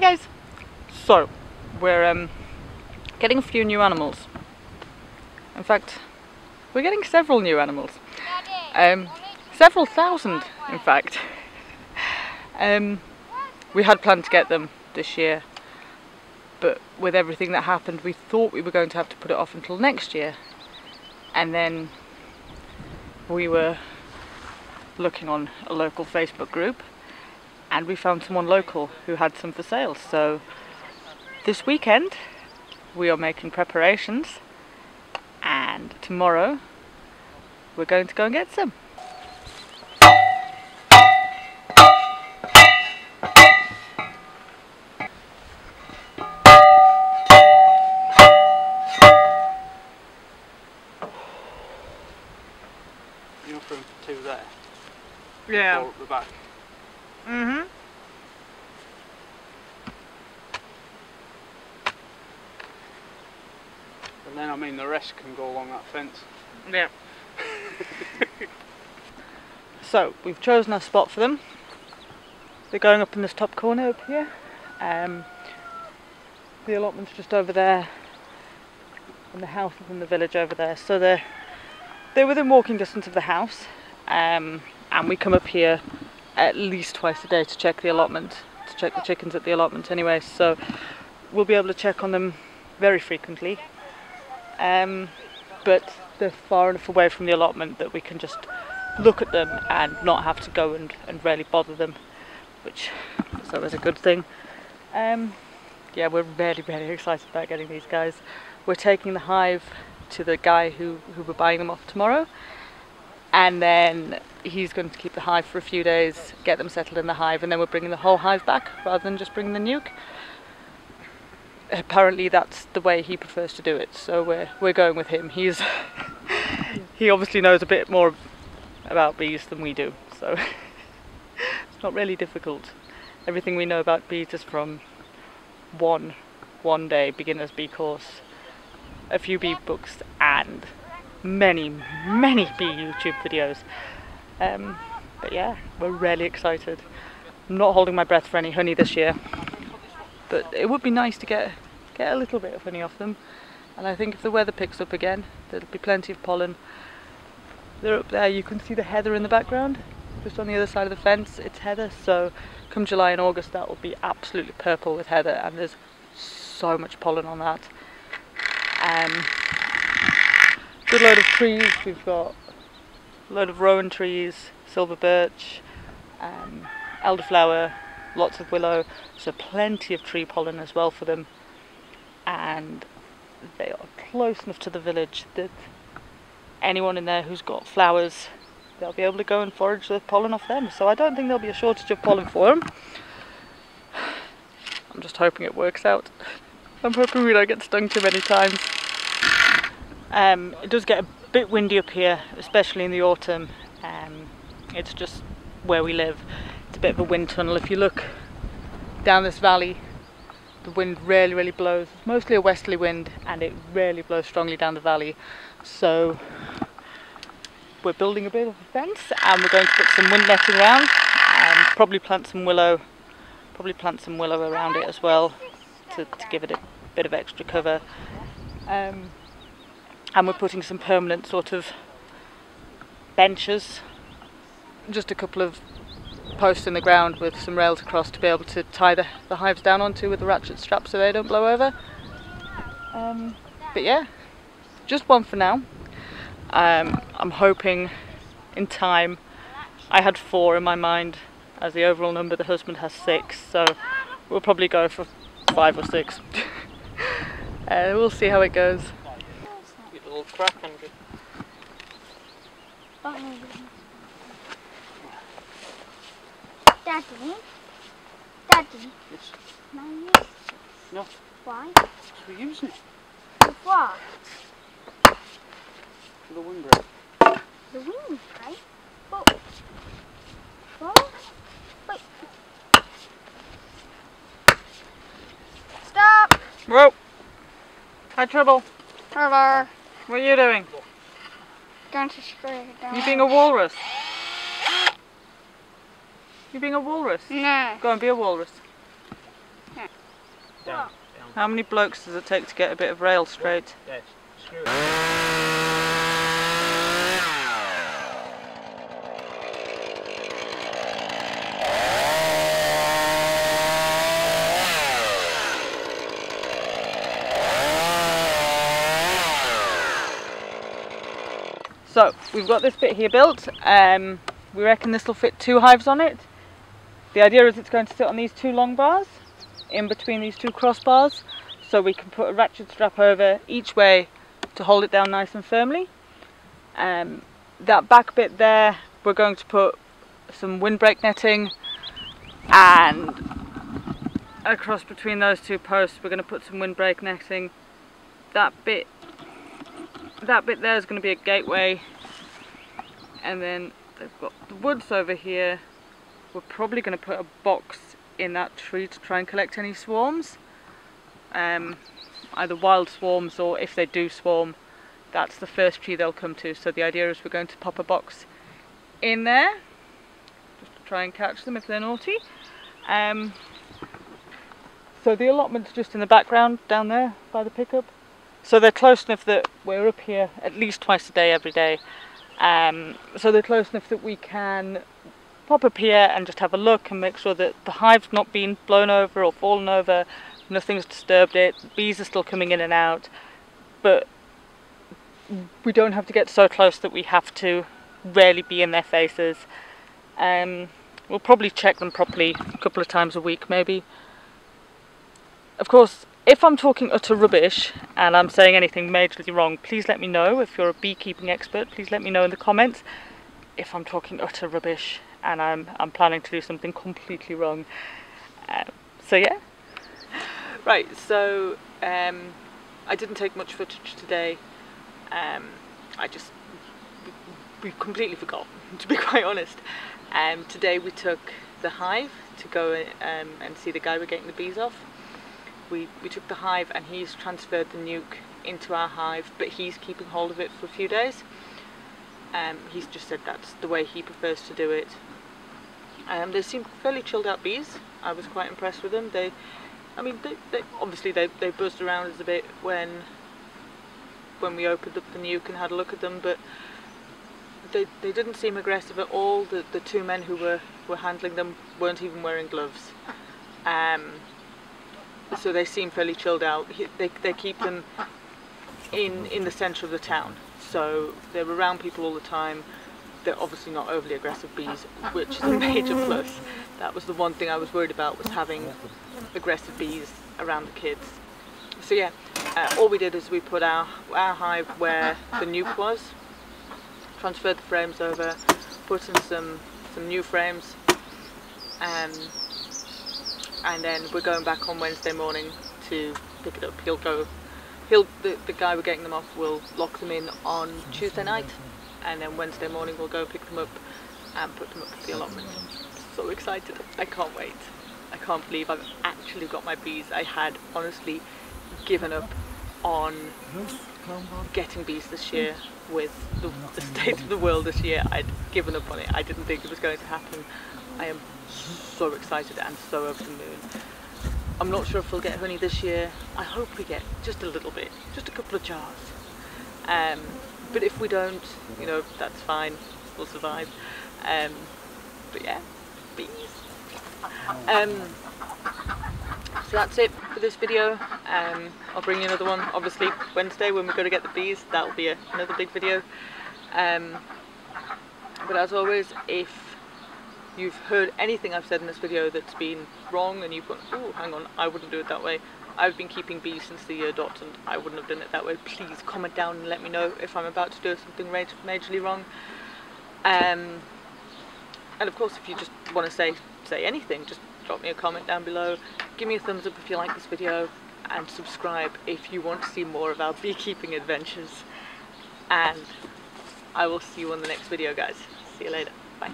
guys! So, we're um, getting a few new animals. In fact, we're getting several new animals. Um, several thousand, in fact. Um, we had planned to get them this year, but with everything that happened, we thought we were going to have to put it off until next year. And then we were looking on a local Facebook group and we found someone local who had some for sale. So this weekend we are making preparations and tomorrow we're going to go and get some. You know, from two there, Yeah. or up the back. Mm-hmm. And then, I mean, the rest can go along that fence. Yeah. so we've chosen our spot for them. They're going up in this top corner up here. Um, the allotment's just over there, and the house is in the village over there. So they're they're within walking distance of the house, um, and we come up here at least twice a day to check the allotment, to check the chickens at the allotment anyway. So we'll be able to check on them very frequently. Um, but they're far enough away from the allotment that we can just look at them and not have to go and, and really bother them, which is always a good thing. Um, yeah, we're really, really excited about getting these guys. We're taking the hive to the guy who, who we're buying them off tomorrow, and then he's going to keep the hive for a few days, get them settled in the hive, and then we're bringing the whole hive back rather than just bringing the nuc. Apparently that's the way he prefers to do it so we're we're going with him. He's he obviously knows a bit more about bees than we do so it's not really difficult. Everything we know about bees is from one one day beginner's bee course a few bee books and many many bee youtube videos um, but yeah we're really excited I'm not holding my breath for any honey this year but it would be nice to get get a little bit of honey off them. And I think if the weather picks up again, there'll be plenty of pollen. They're up there. You can see the heather in the background, just on the other side of the fence. It's heather, so come July and August, that will be absolutely purple with heather, and there's so much pollen on that. Um, good load of trees. We've got a load of rowan trees, silver birch, um, elderflower, lots of willow, so plenty of tree pollen as well for them. And they are close enough to the village that anyone in there who's got flowers, they'll be able to go and forage the pollen off them. So I don't think there'll be a shortage of pollen for them. I'm just hoping it works out. I'm hoping we don't get stung too many times. Um, it does get a bit windy up here, especially in the autumn. Um, it's just where we live. It's a bit of a wind tunnel. If you look down this valley, the wind really, really blows. It's mostly a westerly wind and it really blows strongly down the valley. So we're building a bit of a fence and we're going to put some wind netting around and probably plant some willow, probably plant some willow around it as well to, to give it a bit of extra cover. Um, and we're putting some permanent sort of benches, just a couple of posts in the ground with some rails across to be able to tie the, the hives down onto with the ratchet strap so they don't blow over. Um, but yeah, just one for now. Um, I'm hoping in time, I had four in my mind as the overall number, the husband has six, so we'll probably go for five or six. uh, we'll see how it goes. Get a little crack and oh, get Daddy, Daddy, this. can I use No, Why? we're using it What? for the windbreak. The wind, right? But, what? Wait. Stop! Whoa! Hi Trouble, Hello. What are you doing? Going to screw down. You being a walrus? You being a walrus? No. Go and be a walrus. Down, down. How many blokes does it take to get a bit of rail straight? Yes. Screw it. So we've got this bit here built. Um, we reckon this will fit two hives on it. The idea is it's going to sit on these two long bars, in between these two crossbars, so we can put a ratchet strap over each way to hold it down nice and firmly. Um, that back bit there, we're going to put some windbreak netting and across between those two posts we're going to put some windbreak netting. That bit that bit there is going to be a gateway and then they've got the woods over here. We're probably going to put a box in that tree to try and collect any swarms. Um, either wild swarms or if they do swarm that's the first tree they'll come to. So the idea is we're going to pop a box in there just to try and catch them if they're naughty. Um, so the allotment's just in the background down there by the pickup so they're close enough that we're up here at least twice a day, every day. Um, so they're close enough that we can pop up here and just have a look and make sure that the hive's not been blown over or fallen over, nothing's disturbed it, bees are still coming in and out, but we don't have to get so close that we have to rarely be in their faces. Um, we'll probably check them properly a couple of times a week maybe. Of course, if I'm talking utter rubbish and I'm saying anything majorly wrong, please let me know. If you're a beekeeping expert, please let me know in the comments. If I'm talking utter rubbish and I'm I'm planning to do something completely wrong. Um, so yeah. Right. So um, I didn't take much footage today. Um, I just we completely forgot, to be quite honest. Um, today we took the hive to go um, and see the guy we're getting the bees off we, we took the hive and he's transferred the nuc into our hive, but he's keeping hold of it for a few days. Um, he's just said that's the way he prefers to do it. Um, they seem fairly chilled out bees. I was quite impressed with them. They, I mean, they, they, obviously they, they buzzed around us a bit when when we opened up the nuc and had a look at them, but they, they didn't seem aggressive at all. The, the two men who were, were handling them weren't even wearing gloves. Um, so they seem fairly chilled out. They, they keep them in, in the centre of the town, so they're around people all the time. They're obviously not overly aggressive bees, which is a major plus. That was the one thing I was worried about, was having aggressive bees around the kids. So yeah, uh, all we did is we put our, our hive where the nuc was, transferred the frames over, put in some, some new frames, and and then we're going back on Wednesday morning to pick it up. He'll go, he'll the, the guy we're getting them off will lock them in on Tuesday night, and then Wednesday morning we'll go pick them up and put them up at the allotment. So excited! I can't wait. I can't believe I've actually got my bees. I had honestly given up on getting bees this year with the, the state of the world this year. I'd given up on it. I didn't think it was going to happen. I am so excited and so over the moon. I'm not sure if we'll get honey this year. I hope we get just a little bit, just a couple of jars. Um, but if we don't, you know, that's fine. We'll survive. Um, but yeah, bees. Um, so that's it for this video. Um, I'll bring you another one, obviously Wednesday when we go to get the bees. That'll be a, another big video. Um, but as always, if you've heard anything I've said in this video that's been wrong and you've gone, oh, hang on, I wouldn't do it that way. I've been keeping bees since the year dot and I wouldn't have done it that way. Please comment down and let me know if I'm about to do something majorly wrong. Um, and of course, if you just want to say say anything, just drop me a comment down below. Give me a thumbs up if you like this video and subscribe if you want to see more of our beekeeping adventures. And I will see you on the next video, guys. See you later. Bye.